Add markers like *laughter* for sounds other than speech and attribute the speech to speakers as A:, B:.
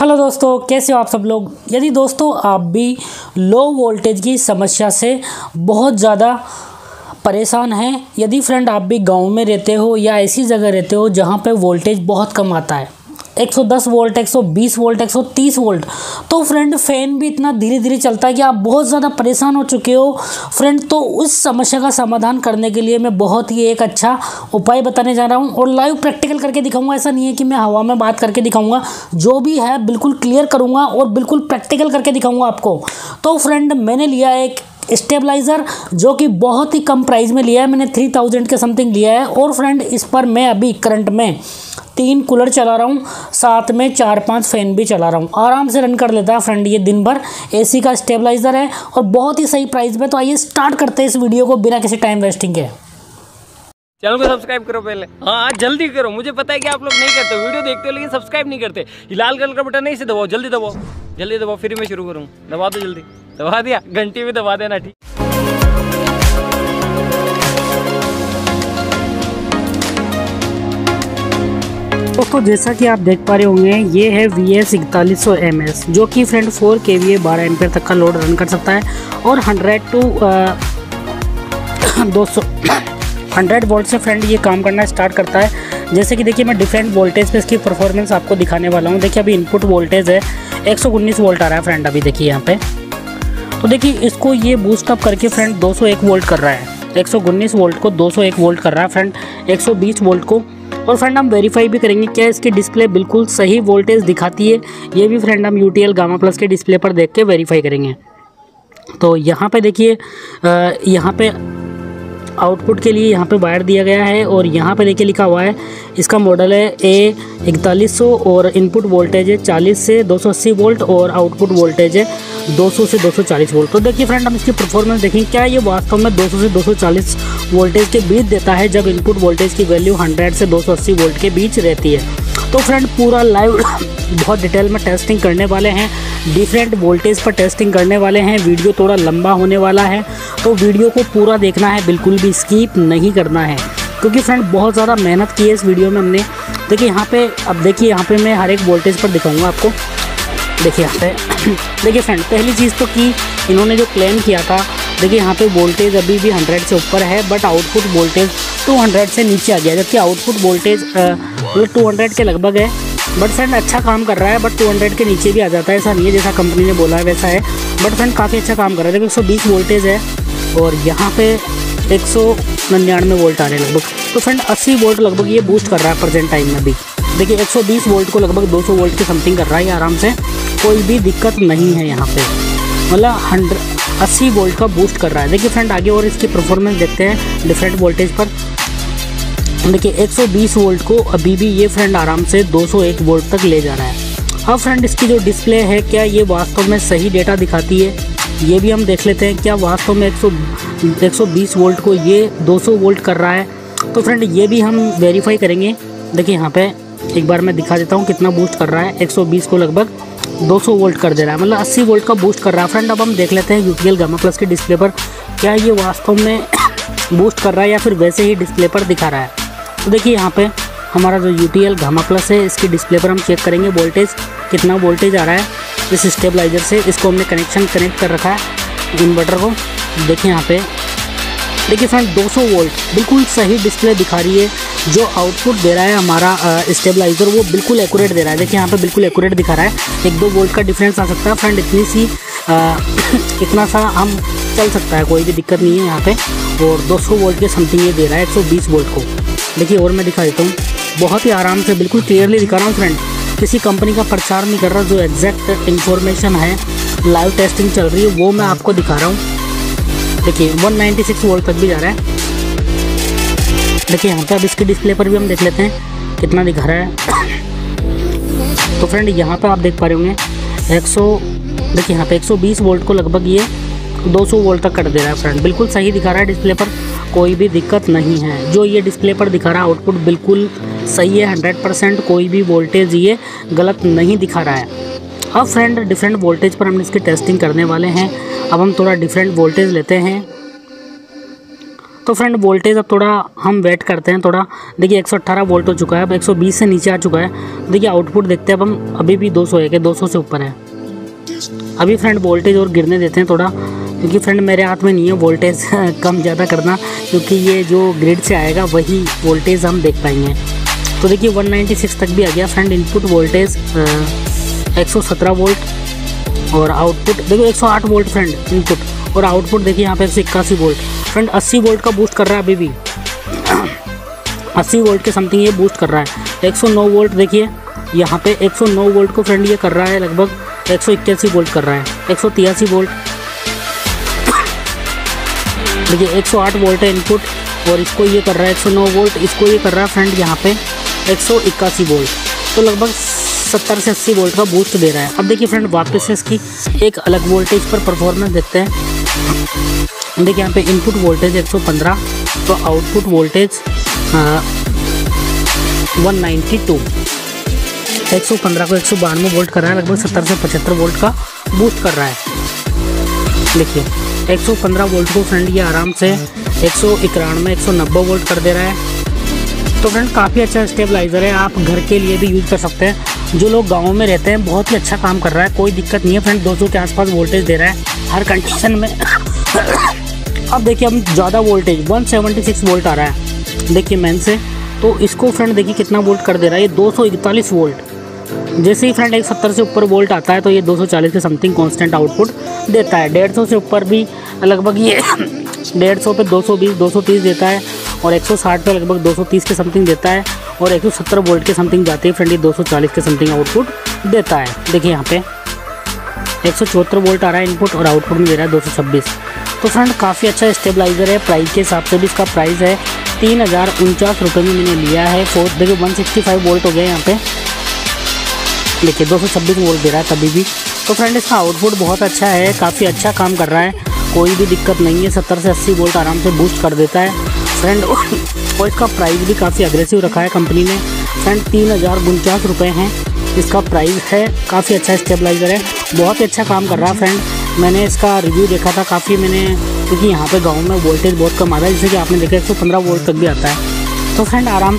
A: Hello दोस्तों, कैसे हो आप सब लोग? यदि दोस्तों, आप भी लो वोल्टेज की समस्या से बहुत ज़्यादा परेशान हैं, यदि फ्रेंड आप भी गाँव में रहते हो या ऐसी जगह रहते हो जहाँ पे वोल्टेज बहुत कम आता है 110 वोल्ट 120 वोल्ट 130 वोल्ट तो फ्रेंड फ़ैन भी इतना धीरे धीरे चलता है कि आप बहुत ज़्यादा परेशान हो चुके हो। फ्रेंड तो उस समस्या का समाधान करने के लिए मैं बहुत ही एक अच्छा उपाय बताने जा रहा हूँ और लाइव प्रैक्टिकल करके दिखाऊँगा। ऐसा नहीं है कि मैं हवा में बात करके दिखाऊँगा। जो भी है, बिल्कुल क्लियर करूँगा और बिल्कुल प्रैक्टिकल करके दिखाऊँगा आपको। तो फ्रेंड मैंने लिया एक स्टेबलाइज़र जो कि बहुत ही कम प्राइस में लिया है। मैंने थ्री थाउज़ेंड के समथिंग लिया है और फ्रेंड इस पर मैं अभी करंट में तीन कूलर चला रहा हूँ, साथ में चार पाँच फ़ैन भी चला रहा हूँ। आराम से रन कर लेता है फ्रेंड ये दिन भर। एसी का स्टेबलाइज़र है और बहुत ही सही प्राइस में तो आइए स्टार्ट करते हैं इस वीडियो को बिना किसी टाइम वेस्टिंग के।
B: चैनल को सब्सक्राइब करो पहले। हाँ जल्दी करो। मुझे पता है कि आप लोग नहीं करते, वीडियो देखते हो, लेकिन सब्सक्राइब नहीं करते। लाल कलर का बटन नहीं से दबाओ, जल्दी दबाओ। जल्दी दबाओ, फिर मैं शुरू करूँ। दबा दो जल्दी। दबा दिया, घंटी भी दबा देना, ठीक।
A: दोस्तों, जैसा कि आप देख पा रहे होंगे, ये है वी एस इकतालीस सौ एम एस जो कि friend four K V A बारह एम्पेयर तक का लोड रन कर सकता है। और हंड्रेड टू दो सौ हंड्रेड वोल्ट से फ्रेंड ये काम करना स्टार्ट करता है। जैसे कि देखिए, मैं डिफरेंट वोल्टेज पे इसकी परफॉर्मेंस आपको दिखाने वाला हूँ। देखिए, अभी इनपुट वोल्टेज है, एक सौ उन्नीस वोल्ट आ रहा है फ्रेंड अभी, देखिए यहाँ पे। तो देखिए, इसको ये बूस्ट अप करके फ्रेंड 201 वोल्ट कर रहा है। एक सौ उन्नीस वोल्ट को 201 वोल्ट कर रहा है फ्रेंड 120 वोल्ट को और फ्रेंड, हम वेरीफाई भी करेंगे क्या इसकी डिस्प्ले बिल्कुल सही वोल्टेज दिखाती है। ये भी फ्रेंड, हम यू टी गामा प्लस के डिस्प्ले पर देख के वेरीफाई करेंगे। तो यहाँ पे देखिए यहाँ पे आउटपुट के लिए यहाँ पे वायर दिया गया है और यहाँ पे देखिए लिखा हुआ है, इसका मॉडल है ए इकतालीस और इनपुट वोल्टेज है 40 से 280 वोल्ट और आउटपुट वोल्टेज है 200 से 240 वोल्ट। तो देखिए फ्रेंड हम इसकी परफॉर्मेंस देखें क्या ये वास्तव में 200 से 240 वोल्टेज के बीच देता है जब इनपुट वोल्टेज की वैल्यू 100 से 280 वोल्ट के बीच रहती है? तो फ्रेंड पूरा लाइव बहुत डिटेल में टेस्टिंग करने वाले हैं। डिफरेंट वोल्टेज पर टेस्टिंग करने वाले हैं। वीडियो थोड़ा लंबा होने वाला है। तो वीडियो को पूरा देखना है, बिल्कुल भी स्कीप नहीं करना है। क्योंकि फ्रेंड बहुत ज़्यादा मेहनत की है इस वीडियो में हमने। देखिए, यहाँ पे, अब देखिए, यहाँ पे मैं हर एक वोल्टेज पर दिखाऊँगा आपको। देखिए, यहाँ पे। देखिए फ्रेंड पहली चीज़ तो कि इन्होंने जो क्लेम किया था, देखिए, यहाँ पे वोल्टेज अभी भी 100 से ऊपर है बट आउटपुट वोल्टेज 200 से नीचे आ गया जबकि आउटपुट वोल्टेज मतलब टू हंड्रेड के लगभग है बट फ्रेंड अच्छा काम कर रहा है बट 200 के नीचे भी आ जाता है ऐसा नहीं है जैसा कंपनी ने बोला है वैसा है बट फ्रेंड काफ़ी अच्छा काम कर रहा है। देखो एक सौ बीस वोल्टेज है और यहाँ पे एक सौ निन्यानवे वोल्ट आ रहे हैं लगभग। तो फ्रेंड 80 वोल्ट लगभग ये बूस्ट कर रहा है प्रेजेंट टाइम में भी। देखिए 120 वोल्ट को लगभग 200 वोल्ट की समथिंग कर रहा है आराम से। कोई भी दिक्कत नहीं है यहाँ पे। मतलब हंड्रेड अस्सी वोल्ट का बूस्ट कर रहा है। देखिए फ्रेंड आगे और इसकी परफॉर्मेंस देखते हैं डिफरेंट वोल्टेज पर। देखिए 120 वोल्ट को अभी भी ये फ्रेंड आराम से 201 वोल्ट तक ले जा रहा है। अब फ्रेंड इसकी जो डिस्प्ले है, क्या ये वास्तव में सही डेटा दिखाती है? ये भी हम देख लेते हैं, क्या वास्तव में 100 120 वोल्ट को ये 200 वोल्ट कर रहा है? तो फ्रेंड ये भी हम वेरीफाई करेंगे। देखिए, यहाँ पे एक बार मैं दिखा देता हूँ कितना बूस्ट कर रहा है। 120 को लगभग 200 वोल्ट कर दे रहा है। मतलब 80 वोल्ट का बूस्ट कर रहा है। फ्रेंड अब हम देख लेते हैं यूटीएल गामा प्लस के डिस्प्ले पर क्या ये वास्तव में *coughs* बूस्ट कर रहा है या फिर वैसे ही डिस्प्ले पर दिखा रहा है। तो देखिए यहाँ पे हमारा जो U T L gamma plus है इसकी डिस्प्ले पर हम चेक करेंगे वोल्टेज कितना वोल्टेज आ रहा है इस स्टेबलाइजर से। इसको हमने कनेक्शन कनेक्ट कर रखा है इन्वर्टर को। देखिए यहाँ पे। देखिए फ्रेंड 200 वोल्ट बिल्कुल सही डिस्प्ले दिखा रही है। जो आउटपुट दे रहा है हमारा स्टेबलाइजर वो बिल्कुल एक्यूरेट दे रहा है। देखिए यहाँ पे बिल्कुल एक्यूरेट दिखा रहा है। एक दो वोल्ट का डिफरेंस आ सकता है फ्रेंड इतनी सी आ, *coughs* इतना सा हम चल सकता है कोई भी दिक्कत नहीं है यहाँ पे। और 200 वोल्ट के समथिंग ये दे रहा है 120 वोल्ट को। देखिए और मैं दिखा देता हूँ। बहुत ही आराम से, बिल्कुल क्लियरली दिखा रहा हूँ फ्रेंड किसी कंपनी का प्रचार नहीं कर रहा, जो एग्जैक्ट इन्फॉर्मेशन है लाइव टेस्टिंग चल रही है, वो मैं आपको दिखा रहा हूँ। देखिए 196 वोल्ट तक भी जा रहा है। देखिए, यहाँ पे अब इसके डिस्प्ले पर भी हम देख लेते हैं, कितना दिखा रहा है। तो फ्रेंड यहाँ पर आप देख पा रहे होंगे 100 देखिए, यहाँ पे 120 वोल्ट को लगभग ये 200 वोल्ट तक कट दे रहा है फ्रेंड बिल्कुल सही दिखा रहा है डिस्प्ले पर, कोई भी दिक्कत नहीं है। जो ये डिस्प्ले पर दिखा रहा है, आउटपुट बिल्कुल सही है, हंड्रेड परसेंट, कोई भी वोल्टेज ये गलत नहीं दिखा रहा है। अब फ्रेंड डिफरेंट वोल्टेज पर हम इसकी टेस्टिंग करने वाले हैं। अब हम थोड़ा डिफरेंट वोल्टेज लेते हैं। तो फ्रेंड वोल्टेज अब थोड़ा हम वेट करते हैं थोड़ा। देखिए 118 वोल्ट हो चुका है, अब 120 से नीचे आ चुका है। देखिए, आउटपुट देखते हैं, अब हम अभी भी 200 है 200 से ऊपर है। अभी फ्रेंड वोल्टेज और गिरने देते हैं थोड़ा। क्योंकि फ्रेंड मेरे हाथ में नहीं है वोल्टेज *laughs* कम ज़्यादा करना, क्योंकि ये जो ग्रिड से आएगा, वही वोल्टेज हम देख पाएँगे। तो देखिए 196 तक भी आ गया फ्रेंड इनपुट वोल्टेज 117 वोल्ट और आउटपुट देखो 108 वोल्ट फ्रेंड इनपुट और आउटपुट देखिए, यहाँ पे एक वोल्ट फ्रेंड 80 वोल्ट का बूस्ट कर रहा है अभी भी। 80 वोल्ट के समथिंग ये बूस्ट कर रहा है। 109 वोल्ट देखिए, यहाँ पे 109 वोल्ट को फ्रेंड ये कर रहा है, लगभग एक सौ इक्यासी वोल्ट कर रहा है। एक सौ तिरासी वोल्ट देखिए 108 वोल्ट है इनपुट, और इसको ये कर रहा है 109 वोल्ट, इसको ये कर रहा है फ्रेंड यहाँ पे एक सौ इक्यासी वोल्ट। तो लगभग 70 से 80 वोल्ट का बूस्ट दे रहा है। अब देखिए फ्रेंड, वापस से इसकी एक अलग वोल्टेज पर परफॉर्मेंस देखते हैं। देखिए, यहाँ पे इनपुट वोल्टेज 115 तो output voltage one ninety two एक सौ पंद्रह को एक सौ बानवे वोल्ट कर रहा है, लगभग सत्तर से पचहत्तर वोल्ट का बूस्ट कर रहा है। देखिए 115 वोल्ट को फ्रेंड ये आराम से एक सौ इक्यानवे, एक वोल्ट कर दे रहा है। तो फ्रेंड काफ़ी अच्छा स्टेबलाइज़र है। आप घर के लिए भी यूज़ कर सकते हैं। जो लोग गाँव में रहते हैं, बहुत ही अच्छा काम कर रहा है। कोई दिक्कत नहीं है फ्रेंड 200 के आसपास वोल्टेज दे रहा है। हर कंडीशन में *coughs* अब देखिए हम ज़्यादा वोल्टेज 176 वोल्ट आ रहा है। देखिए मैन से। तो इसको फ्रेंड देखिए कितना वोल्ट कर दे रहा है। ये दो सौ इकतालीस वोल्ट जैसे ही फ्रेंड एक सत्तर से ऊपर वोल्ट आता है तो ये 240 के समथिंग कांस्टेंट आउटपुट देता है। डेढ़ सौ से ऊपर भी लगभग ये *coughs* डेढ़ सौ पे 220 230 देता है और 160 पे लगभग 230 के समथिंग देता है और 170 वोल्ट के समथिंग जाती है फ्रेंड ये 240 के समथिंग आउटपुट देता है। देखिए यहाँ पे एक वोल्ट आ रहा है इनपुट और आउटपुट में दे रहा है दो सौ छब्बीस। तो फ्रेंड काफ़ी अच्छा स्टेबलाइज़र है प्राइस के हिसाब से भी इसका प्राइस है। तीन हज़ार उनचास रुपये में मैंने लिया है। फोर्थ देखिए वन सिक्सटी फाइव वोल्ट हो गया यहाँ पे। देखिए दो सौ छब्बीस वोल्ट दे रहा है तभी भी। तो फ्रेंड इसका आउटपुट बहुत अच्छा है, काफ़ी अच्छा काम कर रहा है। कोई भी दिक्कत नहीं है, सत्तर से अस्सी वोल्ट आराम से बूस्ट कर देता है। फ्रेंड *laughs* और इसका प्राइस भी काफ़ी अग्रेसिव रखा है कंपनी ने। फ्रेंड तीन हज़ार उनचास रुपये हैं। इसका प्राइस है, काफ़ी अच्छा स्टेबलाइज़र है। बहुत ही अच्छा काम कर रहा है फ्रेंड मैंने इसका रिव्यू देखा था, काफ़ी मैंने, क्योंकि यहाँ पे गाँव में वोल्टेज बहुत कम आता है जैसे कि आपने देखा एक सौ पंद्रह वोल्ट तक भी आता है। तो फ्रेंड आराम